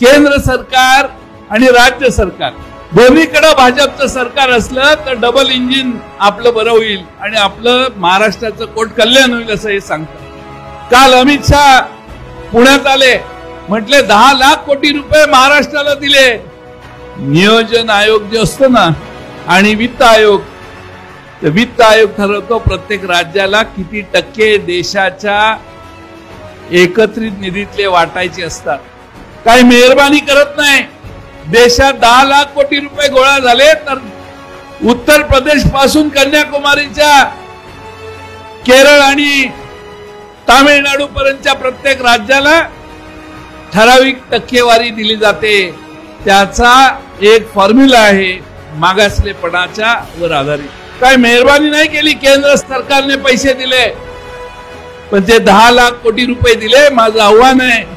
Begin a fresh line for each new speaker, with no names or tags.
केंद्र सरकार आणि राज्य सरकार. दोन्हीकडे भाजपचं सरकार असलं तर डबल इंजिन आपलं बरं होईल आणि आपलं महाराष्ट्राचं कोट कल्याण होईल असं हे सांगतात. काल अमित शहा पुण्यात आले. म्हटले दहा लाख कोटी रुपये महाराष्ट्राला दिले. नियोजन आयोग जे असतो ना आणि वित्त आयोग तर वित्त आयोग ठरवतो प्रत्येक राज्याला किती टक्के देशाच्या एकत्रित निधीतले वाटायचे असतात. काही मेहरबानी करत नाही. देशात दहा लाख कोटी रुपये गोळा झाले तर उत्तर प्रदेशपासून कन्याकुमारीच्या केरळ आणि तामिळनाडू पर्यंतच्या प्रत्येक राज्याला ठराविक टक्केवारी दिली जाते. त्याचा एक फॉर्म्युला आहे मागासलेपणाच्या वर आधारित. काय मेहरबानी नाही केली केंद्र सरकारने पैसे दिले. पण ते दहा लाख कोटी रुपये दिले माझं आव्हान आहे.